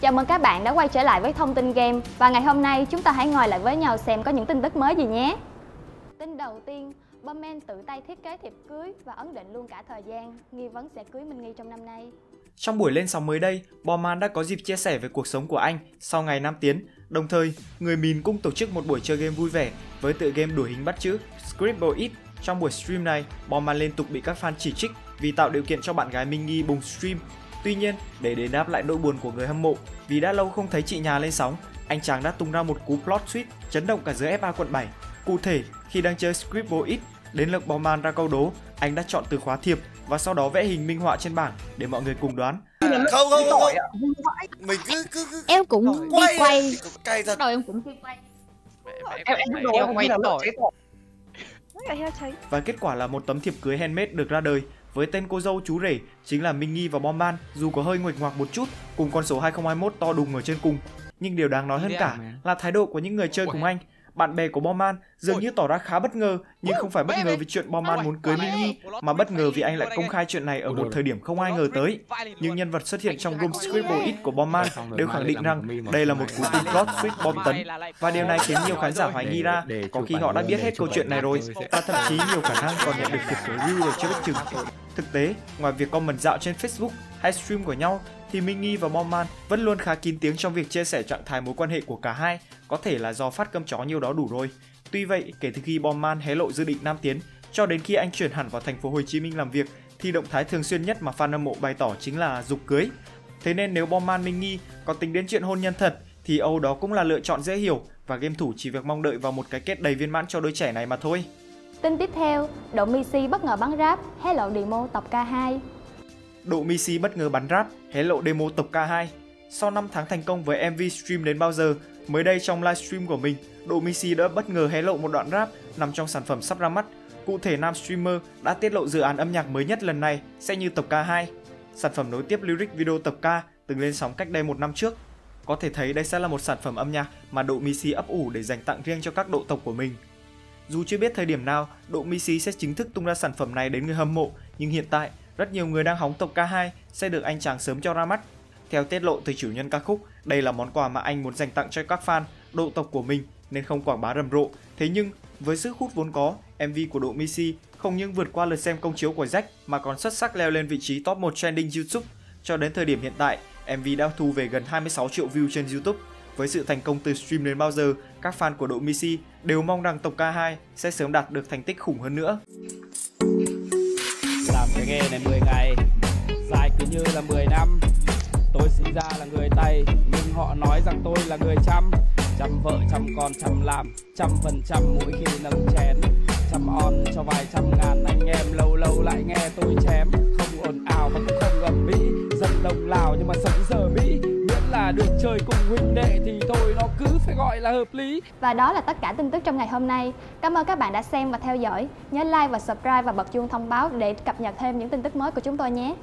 Chào mừng các bạn đã quay trở lại với thông tin game. Và ngày hôm nay chúng ta hãy ngồi lại với nhau xem có những tin tức mới gì nhé. Tin đầu tiên, Bomben tự tay thiết kế thiệp cưới và ấn định luôn cả thời gian. Nghi vấn sẽ cưới Minh Nghi trong năm nay. Trong buổi lên sóng mới đây, Bowman đã có dịp chia sẻ về cuộc sống của anh sau ngày Nam Tiến. Đồng thời, người mìn cũng tổ chức một buổi chơi game vui vẻ với tựa game đuổi hình bắt chữ Scribble It. Trong buổi stream này, Bomman liên tục bị các fan chỉ trích vì tạo điều kiện cho bạn gái Minh Nghi bùng stream. Tuy nhiên, để đền đáp lại nỗi buồn của người hâm mộ, vì đã lâu không thấy chị nhà lên sóng, anh chàng đã tung ra một cú plot twist chấn động cả giới FA quận 7. Cụ thể, khi đang chơi Scribble It, đến lượt Bowman ra câu đố, anh đã chọn từ khóa thiệp và sau đó vẽ hình minh họa trên bảng để mọi người cùng đoán. không không không, không. mình cứ cứ, cứ em cũng đi quay cay thật. Đầu em cũng đi quay. Em em em quay quay tỏi Và kết quả là một tấm thiệp cưới handmade được ra đời với tên cô dâu chú rể chính là Minh Nghi và Bomban dù có hơi nguệch ngoạc một chút cùng con số 2021 to đùng ở trên cùng. Nhưng điều đáng nói hơn cả là thái độ của những người chơi cùng anh. Bạn bè của Bomban dường như tỏ ra khá bất ngờ nhưng không phải bất ngờ vì chuyện Bomban muốn cưới Minh Nghi mà bất ngờ vì anh lại công khai chuyện này ở một thời điểm không ai ngờ tới. Những nhân vật xuất hiện trong Room Scribble It của Bomban đều khẳng định rằng đây là một cú tung plot twist bom tấn. và điều này khiến nhiều khán giả hoài nghi ra. Có khi họ đã biết hết câu chuyện này rồi và thậm chí nhiều khả năng còn nhận được thiệp của Ryu rồi chưa biết chừng. Thực tế, ngoài việc comment dạo trên Facebook hay stream của nhau thì Minh và Bomman vẫn luôn khá kín tiếng trong việc chia sẻ trạng thái mối quan hệ của cả hai, có thể là do phát cơm chó nhiều đó đủ rồi. Tuy vậy, kể từ khi Bomman hé lộ dự định nam tiến cho đến khi anh chuyển hẳn vào thành phố Hồ Chí Minh làm việc thì động thái thường xuyên nhất mà fan hâm mộ bày tỏ chính là dục cưới. Thế nên nếu Bomman Minh Nghi có tính đến chuyện hôn nhân thật thì Âu đó cũng là lựa chọn dễ hiểu và game thủ chỉ việc mong đợi vào một cái kết đầy viên mãn cho đôi trẻ này mà thôi. Tin tiếp theo, Độ Missy bất ngờ bắn rap, hé lộ demo tập K2 Độ Missy bất ngờ bắn rap, hé lộ demo tập K2 Sau 5 tháng thành công với MV stream đến bao giờ, mới đây trong livestream của mình, Độ Missy đã bất ngờ hé lộ một đoạn rap nằm trong sản phẩm sắp ra mắt. Cụ thể nam streamer đã tiết lộ dự án âm nhạc mới nhất lần này sẽ như tập K2. Sản phẩm nối tiếp lyric video tập K từng lên sóng cách đây một năm trước. Có thể thấy đây sẽ là một sản phẩm âm nhạc mà Độ Missy ấp ủ để dành tặng riêng cho các độ tộc của mình. Dù chưa biết thời điểm nào Độ Missy sẽ chính thức tung ra sản phẩm này đến người hâm mộ, nhưng hiện tại rất nhiều người đang hóng tộc K2 sẽ được anh chàng sớm cho ra mắt. Theo tiết lộ từ chủ nhân ca khúc, đây là món quà mà anh muốn dành tặng cho các fan độ tộc của mình nên không quảng bá rầm rộ. Thế nhưng, với sức hút vốn có, MV của Độ Missy không những vượt qua lượt xem công chiếu của Jack mà còn xuất sắc leo lên vị trí top 1 trending YouTube. Cho đến thời điểm hiện tại, MV đã thu về gần 26 triệu view trên YouTube. Với sự thành công từ stream đến bao giờ, các fan của đội Missy đều mong rằng tộc K2 sẽ sớm đạt được thành tích khủng hơn nữa. Làm cái nghề này 10 ngày Dài cứ như là 10 năm. Tôi sinh ra là người Tây Nhưng họ nói rằng tôi là người chăm. Chăm vợ, chăm con, chăm làm Trăm phần trăm mỗi khi nâng chén. Chăm on cho vài trăm ngàn anh em Lâu lâu lại nghe tôi Được chơi cùng huynh đệ Thì thôi, nó cứ phải gọi là hợp lý Và đó là tất cả tin tức trong ngày hôm nay. Cảm ơn các bạn đã xem và theo dõi. Nhớ like và subscribe và bật chuông thông báo để cập nhật thêm những tin tức mới của chúng tôi nhé.